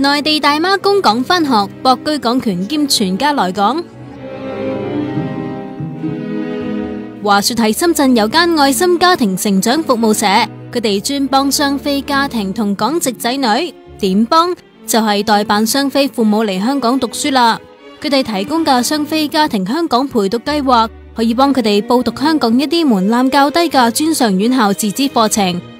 内地大妈公港返学，博居港权兼全家来港。话说喺深圳有间爱心家庭成长服务社，佢哋专帮双非家庭同港籍仔女。点帮就系代办双非父母嚟香港读书啦。佢哋提供嘅双非家庭香港陪读计划，可以帮佢哋报读香港一啲门槛较低嘅专上院校自资课程。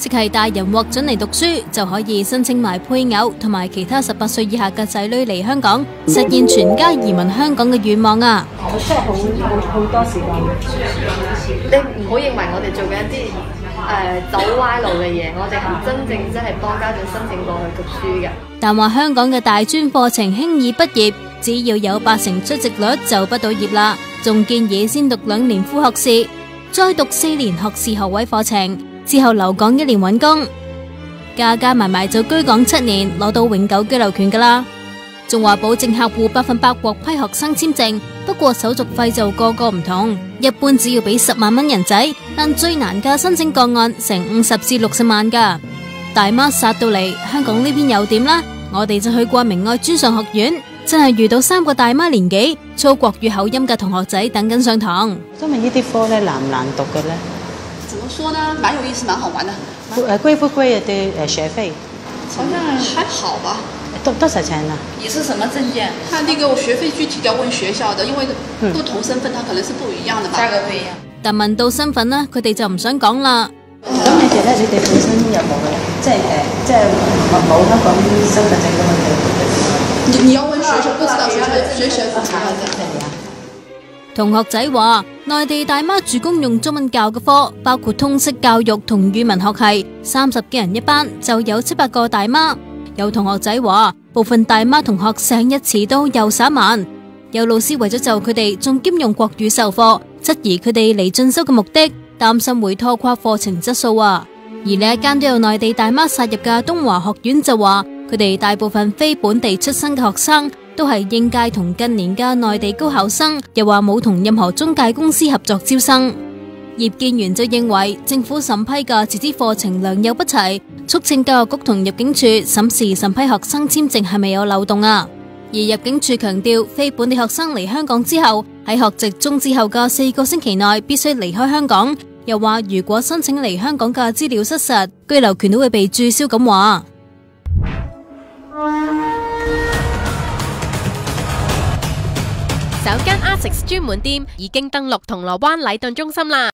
即系大人获准嚟读书，就可以申请埋配偶同埋其他十八岁以下嘅仔女嚟香港，实现全家移民香港嘅愿望啊！系好好好多时间，你唔好认为我哋做紧一啲诶走歪路嘅嘢，我哋系真正真系帮家长申请过去读书嘅。但话香港嘅大专课程轻易毕业，只要有八成出席率就不到业啦，仲建議先读两年副学士，再读四年学士学位课程。之后留港一年揾工，加加埋埋就居港七年，攞到永久居留权噶啦。仲话保证客户百分百获批学生签证，不过手续费就个个唔同，一般只要俾十万蚊人仔，但最难嘅申请个案成五十至六十万噶。大妈杀到嚟，香港呢边又点啦？我哋就去过明爱专上学院，真系遇到三个大妈年纪、粗国语口音嘅同学仔等紧上堂。今日呢啲科咧难唔难读嘅咧？怎么说呢？蛮有意思，蛮好玩的。呃，贵不贵的呃学费，好像还好吧。多多少钱呢？你是什么证件？他那个学费具体要问学校的，因为不同身份，他可能是不一样的吧。价格不一样。但问到身份呢，佢哋就唔想讲啦。咁你觉得你哋本身有冇嘅？即系诶，即系冇香港身份证嘅问题。你你要问学校，不知道学校学学生身份证。同学仔话，内地大妈主攻用中文教嘅科，包括通识教育同语文学系，三十几人一班就有七八个大妈。有同学仔话，部分大妈同学成一次都又耍慢，有老师为咗就佢哋，仲兼用国语授课，质疑佢哋嚟进修嘅目的，担心会拖垮课程质素啊。而呢一间都有内地大妈杀入嘅东华学院就话，佢哋大部分非本地出生嘅学生。都系应届同近年嘅内地高考生，又话冇同任何中介公司合作招生。叶建源就认为政府审批嘅自资课程良莠不齐，促请教育局同入境处审视审批学生签证系咪有漏洞啊。而入境处强调，非本地学生嚟香港之后，喺学籍终止后嘅四个星期内必须离开香港。又话如果申请嚟香港嘅资料失实，居留权都会被注销咁话。首间 Asics 專門店已經登陆銅鑼灣禮頓中心啦！